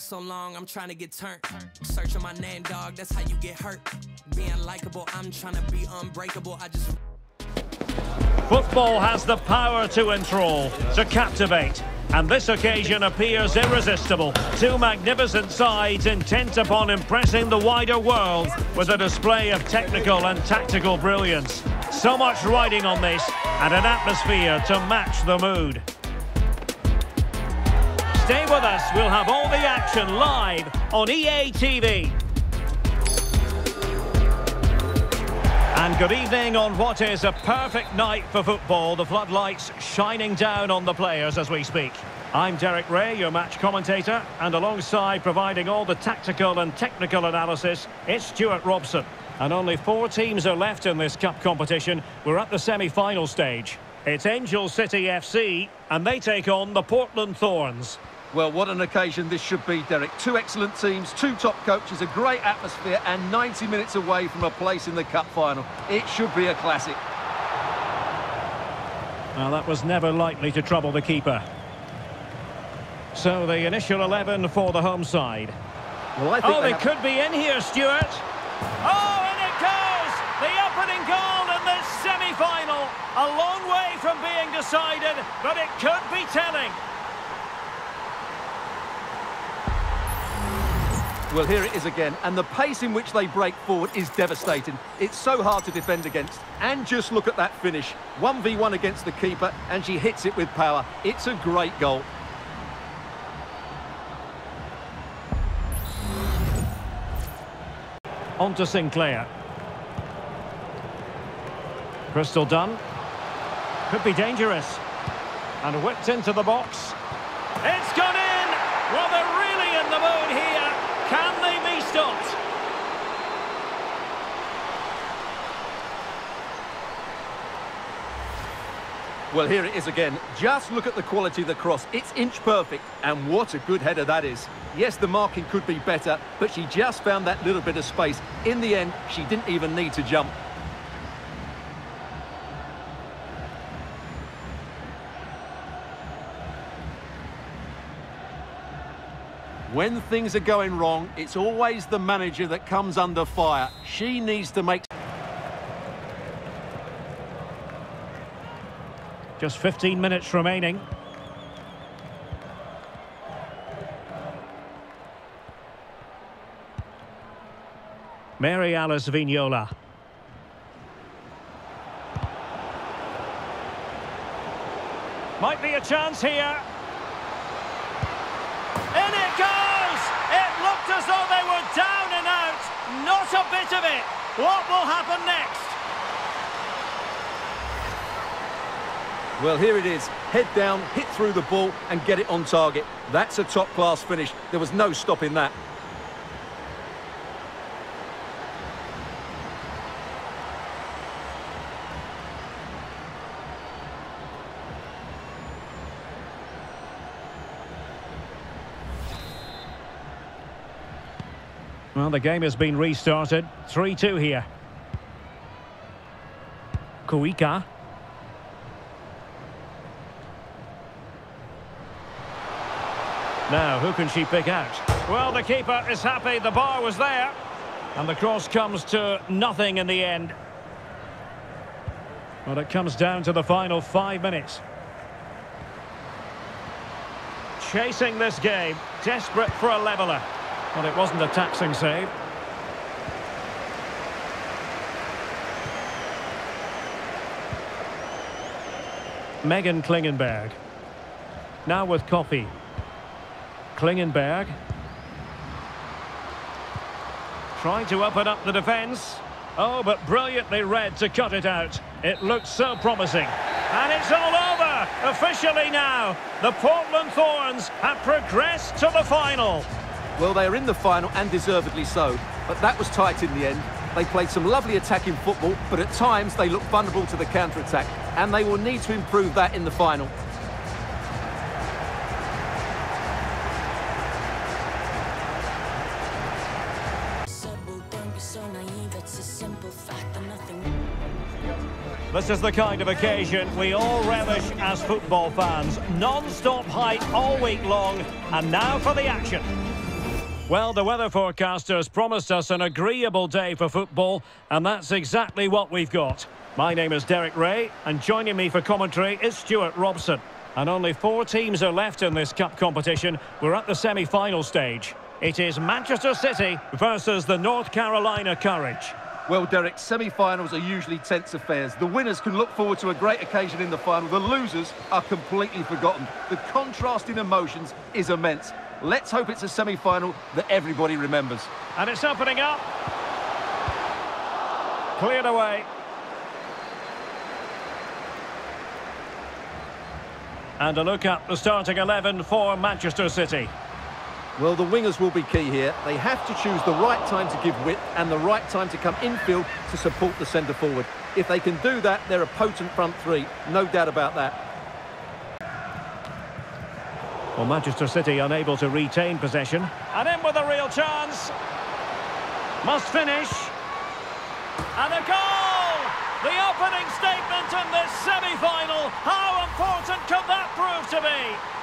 so long, I'm trying to get turned. Searching my name, dog, that's how you get hurt. Being likable, I'm trying to be unbreakable. I just. Football has the power to enthrall, to captivate. And this occasion appears irresistible. Two magnificent sides intent upon impressing the wider world with a display of technical and tactical brilliance. So much riding on this and an atmosphere to match the mood. Stay with us, we'll have all the action live on EA TV. And good evening on what is a perfect night for football. The floodlights shining down on the players as we speak. I'm Derek Ray, your match commentator, and alongside providing all the tactical and technical analysis, it's Stuart Robson. And only four teams are left in this cup competition. We're at the semi-final stage. It's Angel City FC, and they take on the Portland Thorns. Well, what an occasion this should be, Derek. Two excellent teams, two top coaches, a great atmosphere, and 90 minutes away from a place in the cup final. It should be a classic. Well, that was never likely to trouble the keeper. So the initial 11 for the home side. Well, oh, they, they could be in here, Stuart. Oh, and it goes! The opening goal in this semi-final. A long way from being decided, but it could be telling. Well, here it is again, and the pace in which they break forward is devastating. It's so hard to defend against. And just look at that finish. 1v1 against the keeper, and she hits it with power. It's a great goal. On to Sinclair. Crystal Dunn. Could be dangerous. And whipped into the box. It's gone in! Well, they're really in the mood here. Can they be stopped? Well, here it is again. Just look at the quality of the cross. It's inch perfect, and what a good header that is. Yes, the marking could be better, but she just found that little bit of space. In the end, she didn't even need to jump. When things are going wrong, it's always the manager that comes under fire. She needs to make... Just 15 minutes remaining. Mary Alice Vignola. Might be a chance here. In it goes! It looked as though they were down and out. Not a bit of it. What will happen next? Well, here it is. Head down, hit through the ball and get it on target. That's a top-class finish. There was no stopping that. Well, the game has been restarted. 3-2 here. Kuikka. Now, who can she pick out? Well, the keeper is happy. The bar was there. And the cross comes to nothing in the end. Well, it comes down to the final five minutes. Chasing this game, desperate for a leveller. Well, it wasn't a taxing save. Meghan Klingenberg. Now with Coffey. Klingenberg. Trying to open up the defence. Oh, but brilliantly read to cut it out. It looked so promising. And it's all over, officially now. The Portland Thorns have progressed to the final. Well, they are in the final, and deservedly so. But that was tight in the end. They played some lovely attacking football, but at times they looked vulnerable to the counter-attack. And they will need to improve that in the final. This is the kind of occasion we all relish as football fans. Non-stop hype all week long, and now for the action. Well, the weather forecasters promised us an agreeable day for football, and that's exactly what we've got. My name is Derek Ray, and joining me for commentary is Stuart Robson. And only four teams are left in this cup competition. We're at the semi-final stage. It is Manchester City versus the North Carolina Courage. Well, Derek, semi-finals are usually tense affairs. The winners can look forward to a great occasion in the final. The losers are completely forgotten. The contrast in emotions is immense. Let's hope it's a semi-final that everybody remembers. And it's opening up. Cleared away. And a look at the starting 11 for Manchester City. Well, the wingers will be key here. They have to choose the right time to give width and the right time to come infield to support the centre forward. If they can do that, they're a potent front three. No doubt about that. Well, Manchester City unable to retain possession. And in with a real chance. Must finish. And a goal! The opening statement in this semi-final. How important could that prove to be?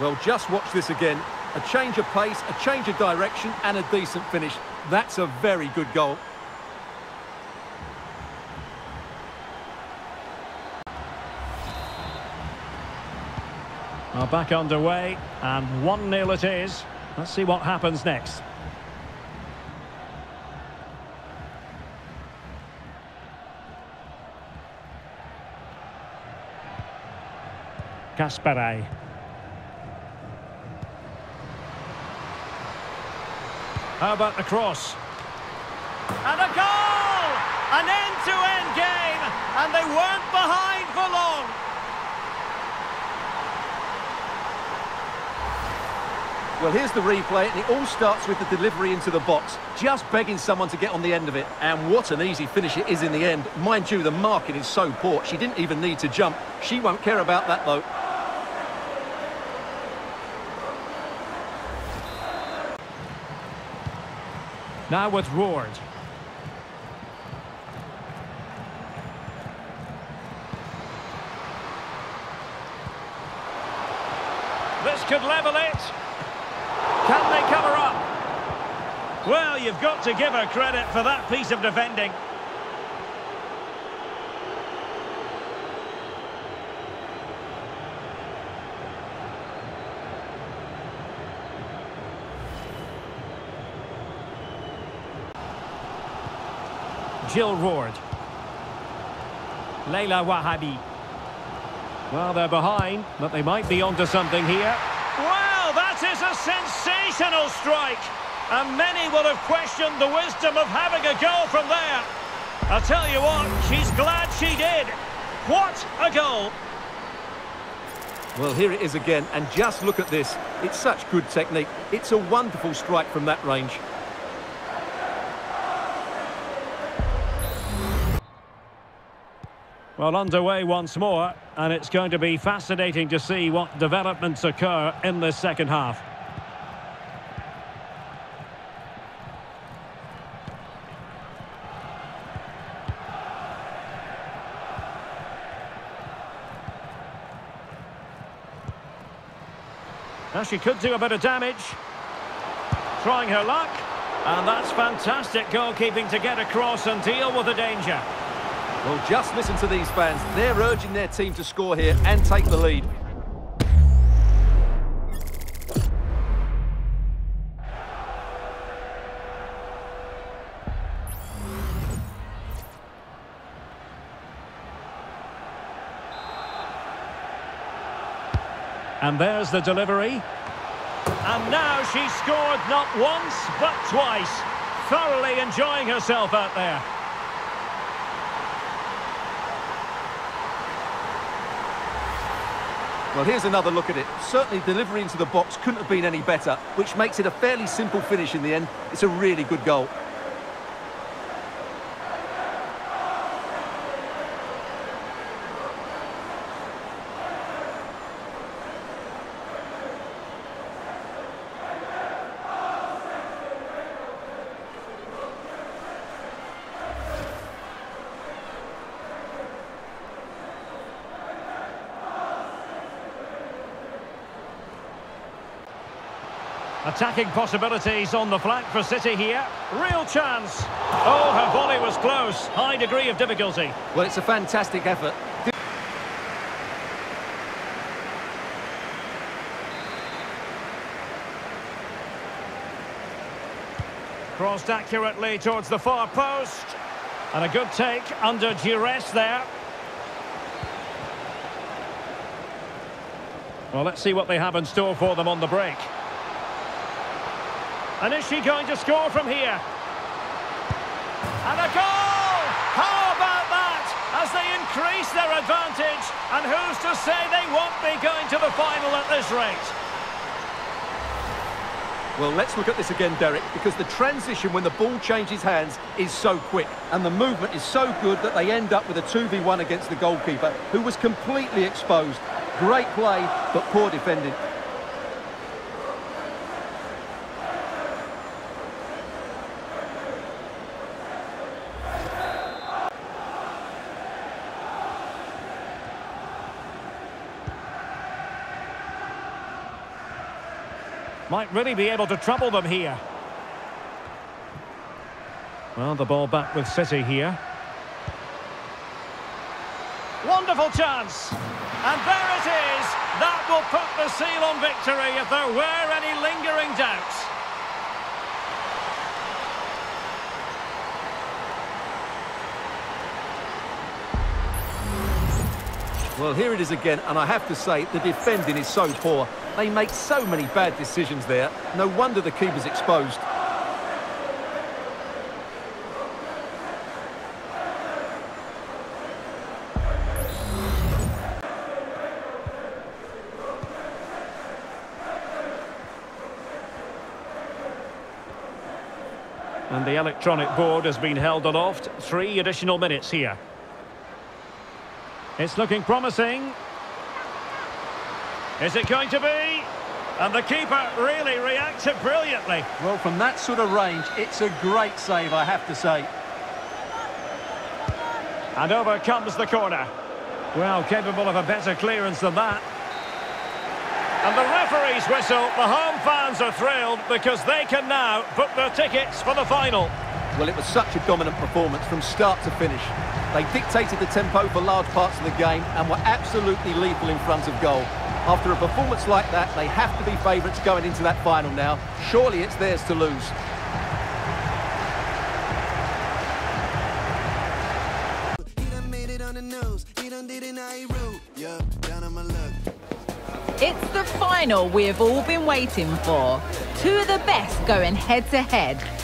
Well, just watch this again. A change of pace, a change of direction and a decent finish. That's a very good goal. Well, back underway, and 1-0 it is. Let's see what happens next. Casparij. How about the cross? And a goal! An end-to-end -end game, and they weren't behind for long. Well, here's the replay, and it all starts with the delivery into the box. Just begging someone to get on the end of it. And what an easy finish it is in the end. Mind you, the marking is so poor, she didn't even need to jump. She won't care about that, though. Now with Roord. This could level it. Can they cover up? Well, you've got to give her credit for that piece of defending. Jill Roord. Leila Ouahabi. Well, they're behind, but they might be onto something here. Well, that is a sensational strike. And many will have questioned the wisdom of having a goal from there. I'll tell you what, she's glad she did. What a goal. Well, here it is again, and just look at this. It's such good technique. It's a wonderful strike from that range. Well, underway once more, and it's going to be fascinating to see what developments occur in this second half. Now she could do a bit of damage. Trying her luck. And that's fantastic goalkeeping to get across and deal with the danger. Well, just listen to these fans. They're urging their team to score here and take the lead. And there's the delivery. And now she scored not once, but twice. Thoroughly enjoying herself out there. Well, here's another look at it. Certainly delivery into the box couldn't have been any better, which makes it a fairly simple finish in the end. It's a really good goal. Attacking possibilities on the flank for City here. Real chance. Oh, her volley was close. High degree of difficulty. Well, it's a fantastic effort. Crossed accurately towards the far post. And a good take under duress there. Well, let's see what they have in store for them on the break. And is she going to score from here? And a goal! How about that? As they increase their advantage. And who's to say they won't be going to the final at this rate? Well, let's look at this again, Derek, because the transition when the ball changes hands is so quick and the movement is so good that they end up with a 2v1 against the goalkeeper, who was completely exposed. Great play, but poor defending. Might really be able to trouble them here. Well, the ball back with City here. Wonderful chance. And there it is. That will put the seal on victory if there were any lingering doubts. Well, here it is again, and I have to say, the defending is so poor. They make so many bad decisions there. No wonder the keeper's exposed. And the electronic board has been held aloft. Three additional minutes here. It's looking promising. Is it going to be? And the keeper really reacted brilliantly. Well, from that sort of range, it's a great save, I have to say. And over comes the corner. Well, capable of a better clearance than that. And the referee's whistle, the home fans are thrilled because they can now book their tickets for the final. Well, it was such a dominant performance from start to finish. They dictated the tempo for large parts of the game and were absolutely lethal in front of goal. After a performance like that, they have to be favourites going into that final now. Surely it's theirs to lose. It's the final we have all been waiting for. Two of the best going head to head.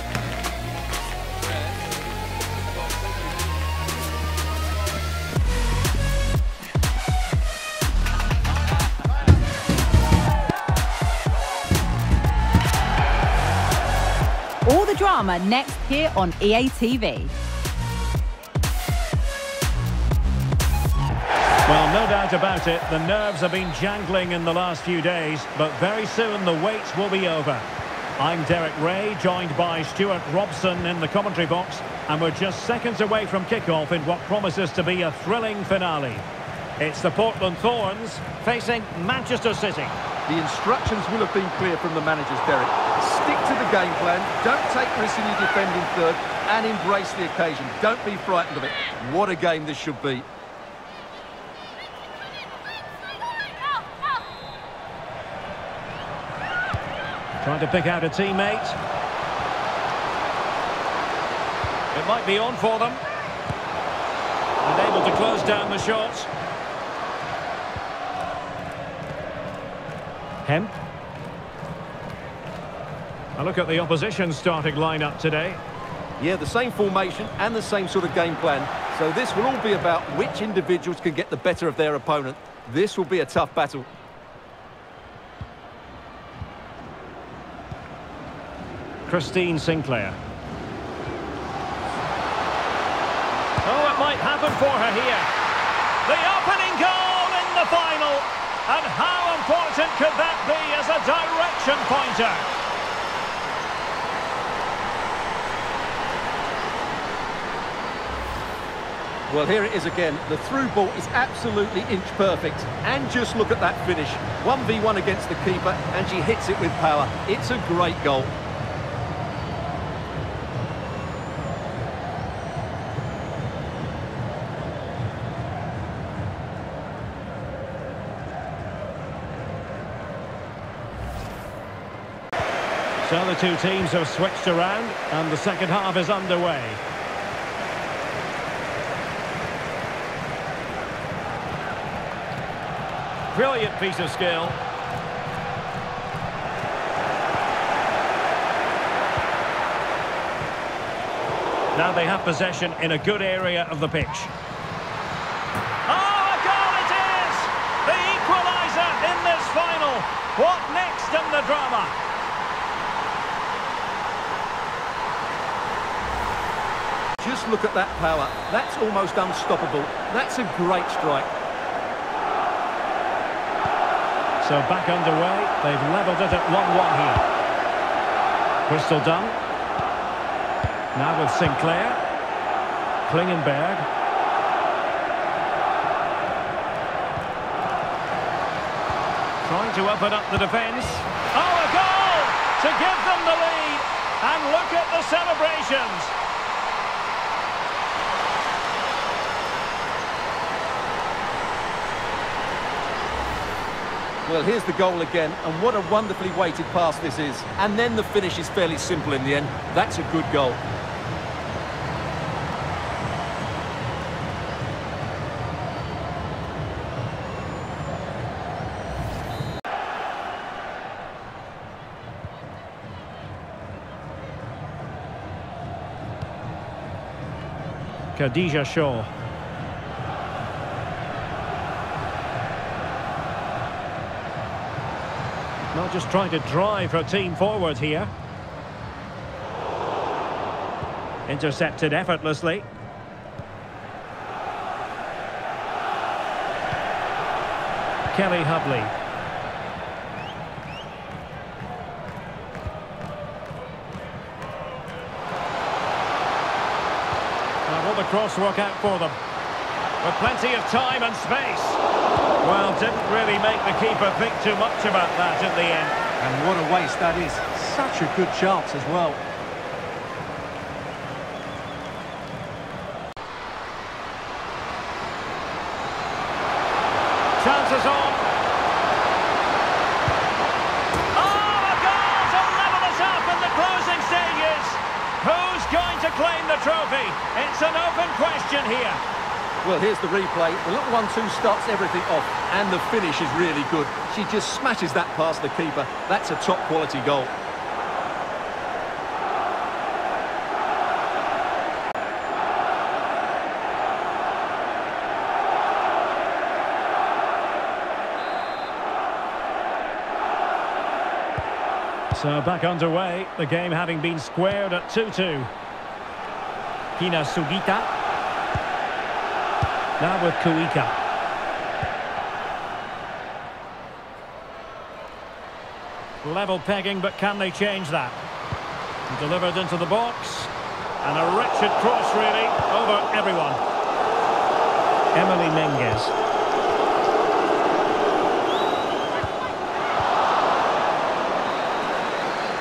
Drama next here on EA TV. Well, no doubt about it, the nerves have been jangling in the last few days, but very soon the wait will be over. I'm Derek Ray, joined by Stuart Robson in the commentary box, and we're just seconds away from kickoff in what promises to be a thrilling finale. It's the Portland Thorns facing Manchester City. The instructions will have been clear from the managers, Derek. Stick to the game plan, don't take risks in your defending third, and embrace the occasion. Don't be frightened of it. What a game this should be. Trying to pick out a teammate. It might be on for them. And able to close down the shots. Hemp. A look at the opposition starting lineup today. Yeah, the same formation and the same sort of game plan. So this will all be about which individuals can get the better of their opponent. This will be a tough battle. Christine Sinclair. Oh, it might happen for her here. The opening goal in the final. And how important could that be as a direction pointer? Well, here it is again. The through ball is absolutely inch perfect. And just look at that finish. 1v1 against the keeper, and she hits it with power. It's a great goal. So the two teams have switched around and the second half is underway. Brilliant piece of skill. Now they have possession in a good area of the pitch. Oh, a goal it is! The equaliser in this final. What next in the drama? Just look at that power. That's almost unstoppable. That's a great strike. So back underway. They've levelled it at 1-1 here. Crystal Dunn. Now with Sinclair. Klingenberg. Trying to open up the defence. Oh, a goal to give them the lead. And look at the celebrations. Well, here's the goal again, and what a wonderfully weighted pass this is. And then the finish is fairly simple in the end. That's a good goal. Khadija Shaw. Not just trying to drive her team forward here. Intercepted effortlessly. Kelly Hubley. Now will the cross work out for them? With plenty of time and space. Well, didn't really make the keeper think too much about that at the end. And what a waste that is. Such a good chance as well. Chances on. Oh, a goal to level us up in the closing stages. Who's going to claim the trophy? It's an open question here. Well, here's the replay. The little one-two starts everything off, and the finish is really good. She just smashes that past the keeper. That's a top-quality goal. So back underway, the game having been squared at 2-2. Hina Sugita. Now with Kuikka. Level pegging, but can they change that? Delivered into the box. And a wretched cross, really, over everyone. Emily Menges.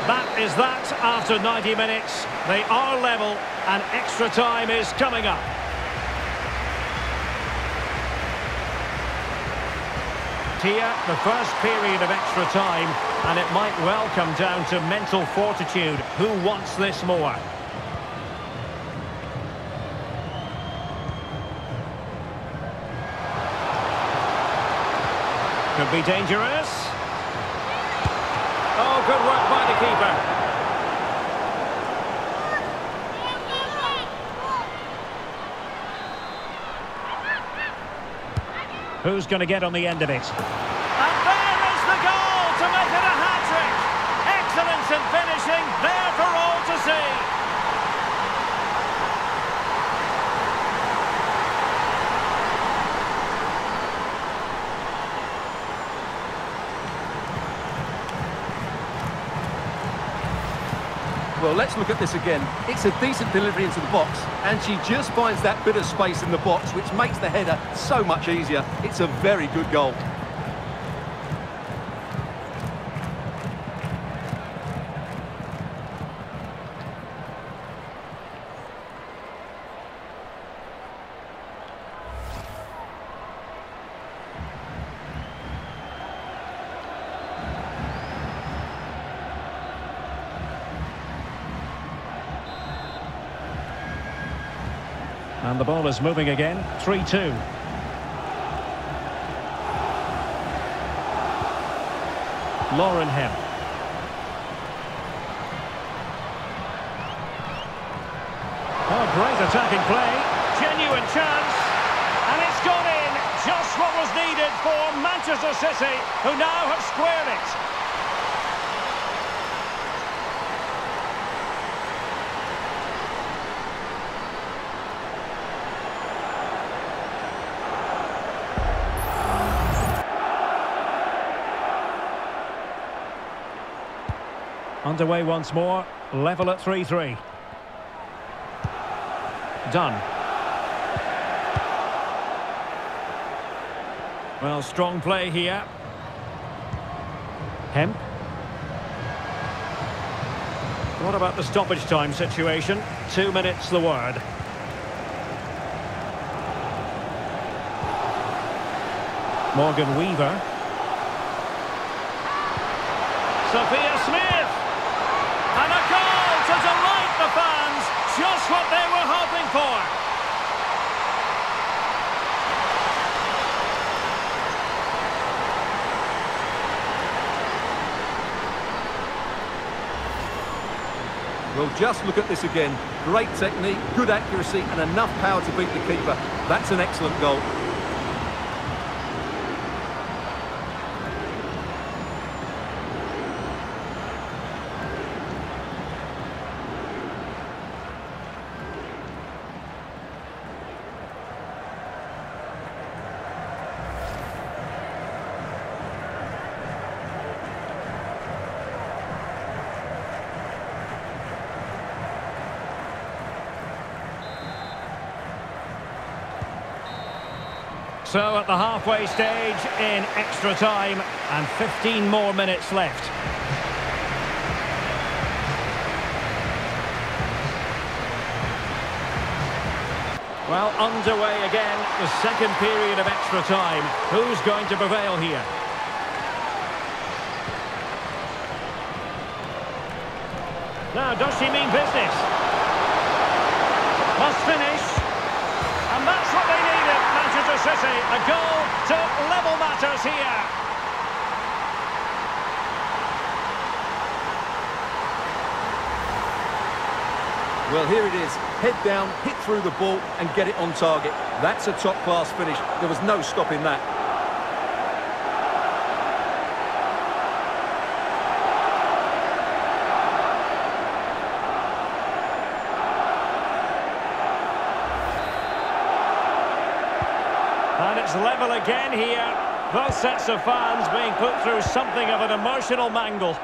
That is that after 90 minutes. They are level and extra time is coming up. Here, the first period of extra time, and it might well come down to mental fortitude. Who wants this more? Could be dangerous. Oh, good work by the keeper. Who's going to get on the end of it? And there is the goal to make it a hat-trick. Excellence in finishing, there for all to see. Well, let's look at this again. It's a decent delivery into the box, and she just finds that bit of space in the box, which makes the header so much easier. It's a very good goal. And the ball is moving again. 3-2. Lauren Hemp. Oh, great attacking play. Genuine chance. And it's gone in. Just what was needed for Manchester City, who now have squared it. Underway once more, level at 3-3. Done. Well, strong play here. Hemp. What about the stoppage time situation? Two minutes the word. Morgan Weaver. Sophia Smith. And a goal to delight the fans. Just what they were hoping for. Well, just look at this again. Great technique, good accuracy, and enough power to beat the keeper. That's an excellent goal. So at the halfway stage in extra time and 15 more minutes left. Well, underway again, the second period of extra time. Who's going to prevail here? Now, does she mean business? Must finish. City. A goal to level matters here. Well, here it is. Head down, hit through the ball, and get it on target. That's a top-class finish. There was no stopping that. And it's level again here. Both sets of fans being put through something of an emotional mangle.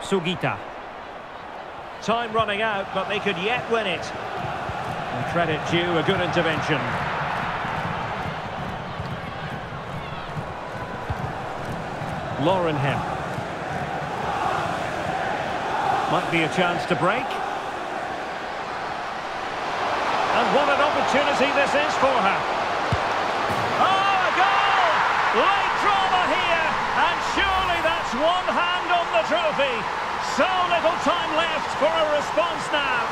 Sugita. Time running out, but they could yet win it. And credit due, a good intervention. Lauren Hemp. Might be a chance to break. And what an opportunity this is for her. Late drama here, and surely that's one hand on the trophy. So little time left for a response now.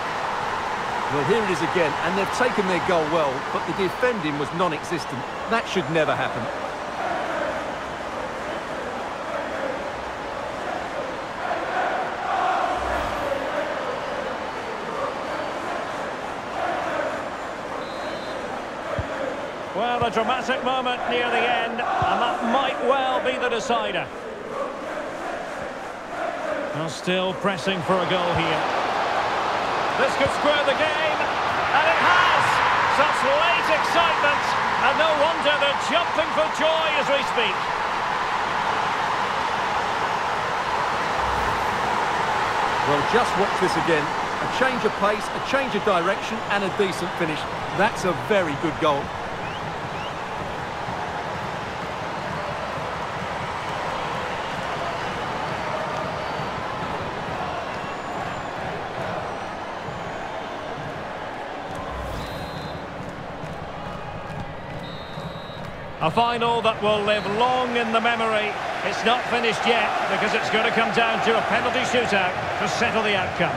Well, here it is again, and they've taken their goal well, but the defending was non-existent. That should never happen. Well, a dramatic moment near the end, the decider. Well, still pressing for a goal here. This could square the game, and it has! Such late excitement, and no wonder they're jumping for joy as we speak. Well, just watch this again. A change of pace, a change of direction and a decent finish. That's a very good goal. A final that will live long in the memory. It's not finished yet because it's going to come down to a penalty shootout to settle the outcome.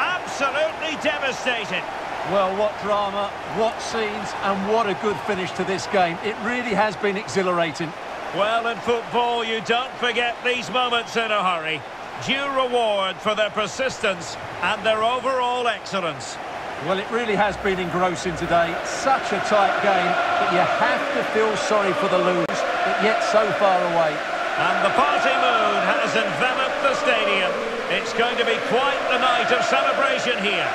Absolutely devastated. Well, what drama, what scenes, and what a good finish to this game. It really has been exhilarating. Well, in football, you don't forget these moments in a hurry due reward for their persistence and their overall excellence. Well, it really has been engrossing today. Such a tight game that you have to feel sorry for the lose, but yet so far away. And the party mood has enveloped the stadium. It's going to be quite the night of celebration here.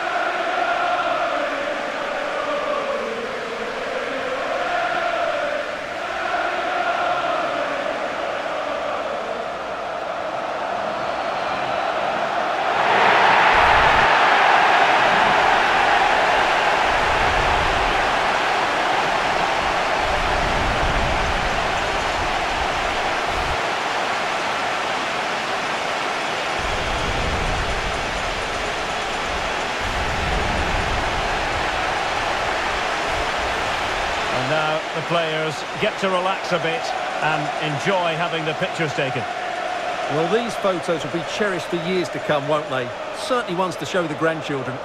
Now the players get to relax a bit and enjoy having the pictures taken. Well, these photos will be cherished for years to come, won't they? Certainly ones to show the grandchildren.